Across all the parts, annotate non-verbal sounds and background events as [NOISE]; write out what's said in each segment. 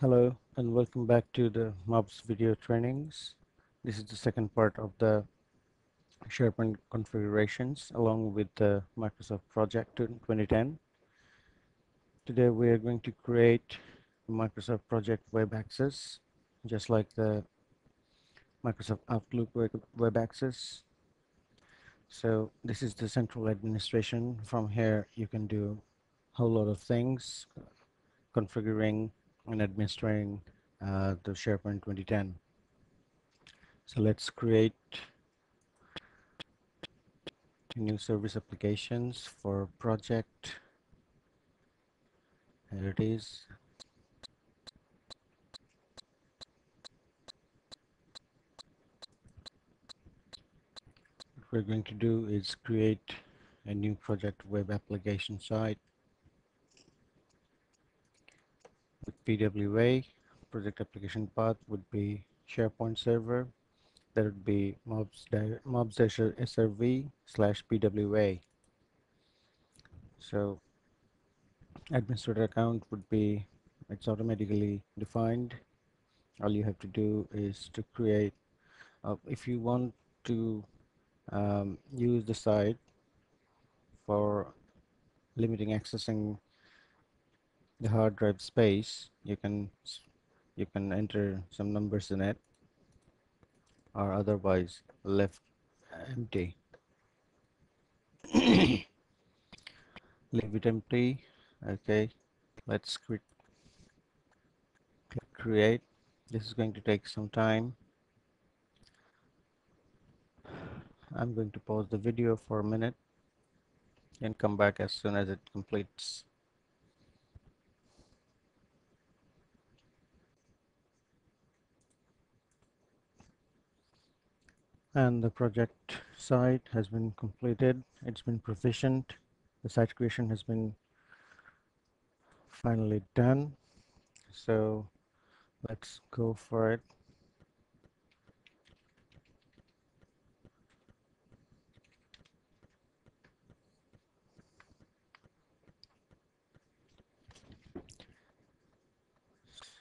Hello and welcome back to the MOBS video trainings. This is the second part of the SharePoint configurations along with the Microsoft Project 2010. Today we are going to create Microsoft Project Web Access just like the Microsoft Outlook Web Access. So this is the central administration. From here you can do a whole lot of things configuring and administering uh, the SharePoint 2010. So let's create new service applications for project. There it is. What we're going to do is create a new project web application site PWA, project application path would be SharePoint server. That would be mobs, mobs srv slash PWA. So administrator account would be, it's automatically defined. All you have to do is to create, uh, if you want to um, use the site for limiting accessing the hard drive space you can you can enter some numbers in it or otherwise left empty. [COUGHS] Leave it empty okay let's quit click create. This is going to take some time. I'm going to pause the video for a minute and come back as soon as it completes and the project site has been completed. It's been provisioned. The site creation has been finally done. So let's go for it.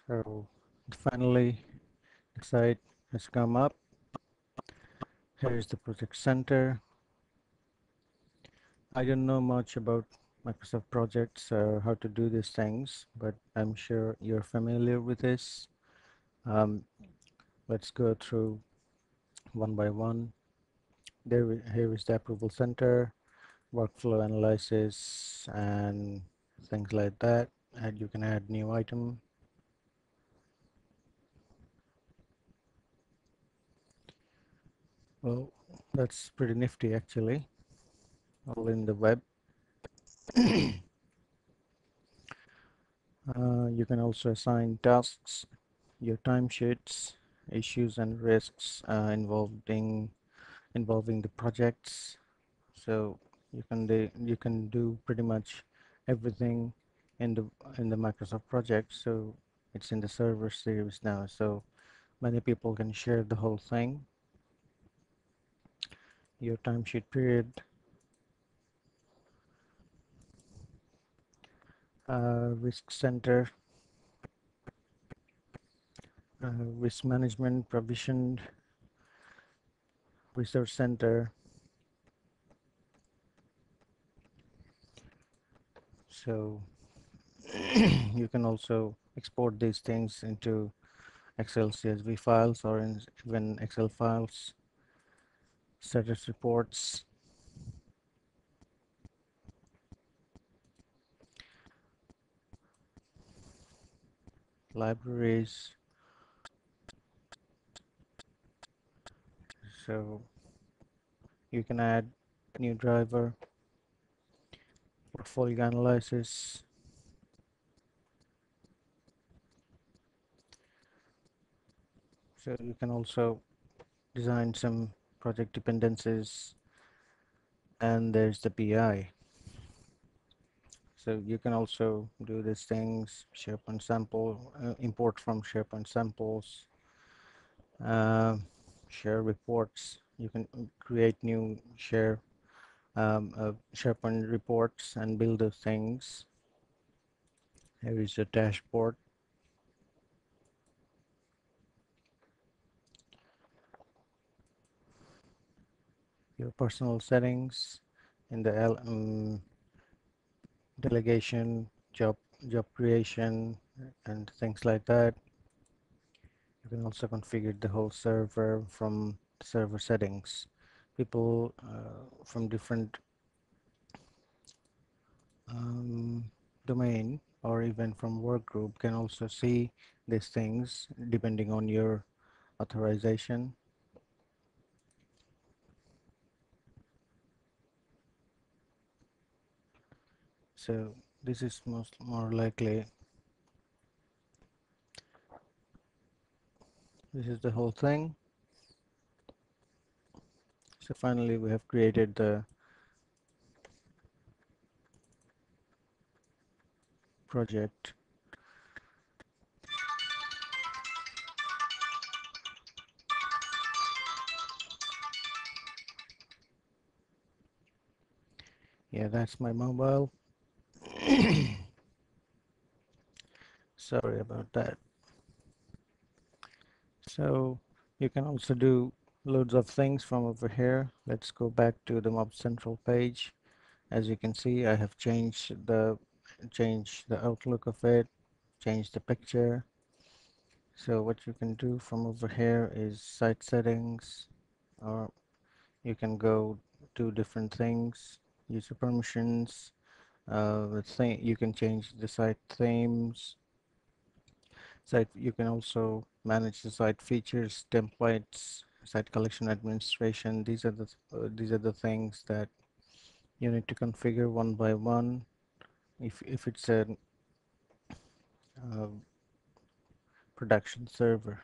So finally the site has come up Here's the project center. I don't know much about Microsoft projects or how to do these things, but I'm sure you're familiar with this. Um, let's go through one by one. There, here is the approval center, workflow analysis, and things like that. And you can add new item Well, that's pretty nifty actually, all in the web. [COUGHS] uh, you can also assign tasks, your timesheets, issues and risks uh, involving involving the projects. So you can do you can do pretty much everything in the in the Microsoft project. So it's in the server series now. So many people can share the whole thing your timesheet period. Uh, risk center. Uh, risk management provisioned. Research center. So [CLEARS THROAT] you can also export these things into excel csv files or in even excel files status reports. Libraries. So you can add new driver, portfolio analysis, so you can also design some project dependencies and there's the PI. So you can also do these things, SharePoint sample, uh, import from SharePoint samples, uh, share reports. You can create new share um, uh, SharePoint reports and build those things. Here is the dashboard. Your personal settings in the L, um, delegation, job job creation, and things like that. You can also configure the whole server from server settings. People uh, from different um, domain or even from work group can also see these things depending on your authorization. So this is most more likely this is the whole thing. So finally we have created the project yeah that's my mobile [CLEARS THROAT] sorry about that. So you can also do loads of things from over here. Let's go back to the mob central page. As you can see I have changed the change the outlook of it change the picture. So what you can do from over here is site settings or you can go to different things user permissions uh, thing you can change the site themes. Site you can also manage the site features templates site collection administration. These are the uh, these are the things that you need to configure one by one. If if it's a uh, production server.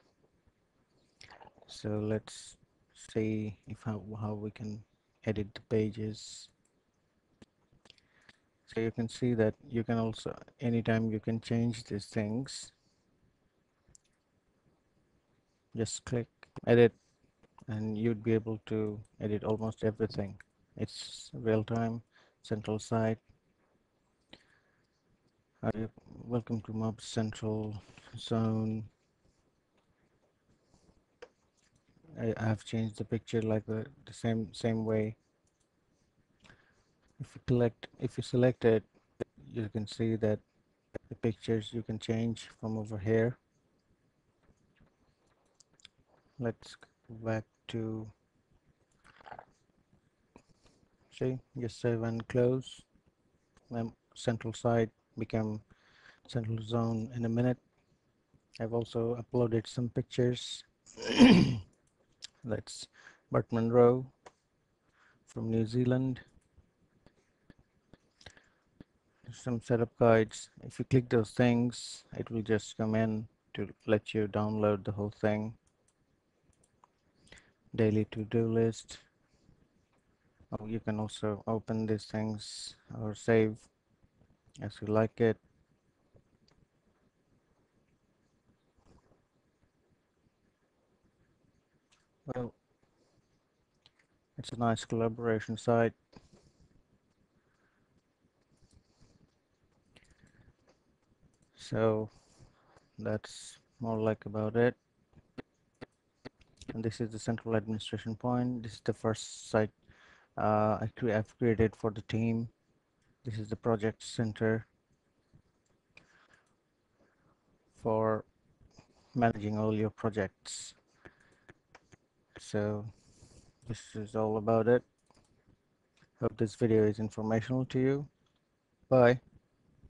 So let's see if how, how we can edit the pages so you can see that you can also anytime you can change these things just click edit and you'd be able to edit almost everything. It's real-time central site. Welcome to mob central zone. I, I have changed the picture like the, the same same way if you collect if you select it you can see that the pictures you can change from over here. Let's go back to see just save and close. My central site become central zone in a minute. I've also uploaded some pictures. [COUGHS] That's Bert Monroe from New Zealand some setup guides. If you click those things it will just come in to let you download the whole thing. Daily to-do list. Oh, you can also open these things or save as you like it. Well it's a nice collaboration site so that's more like about it. And this is the central administration point. This is the first site uh, I cre I've created for the team. This is the project center for managing all your projects. So this is all about it. Hope this video is informational to you. Bye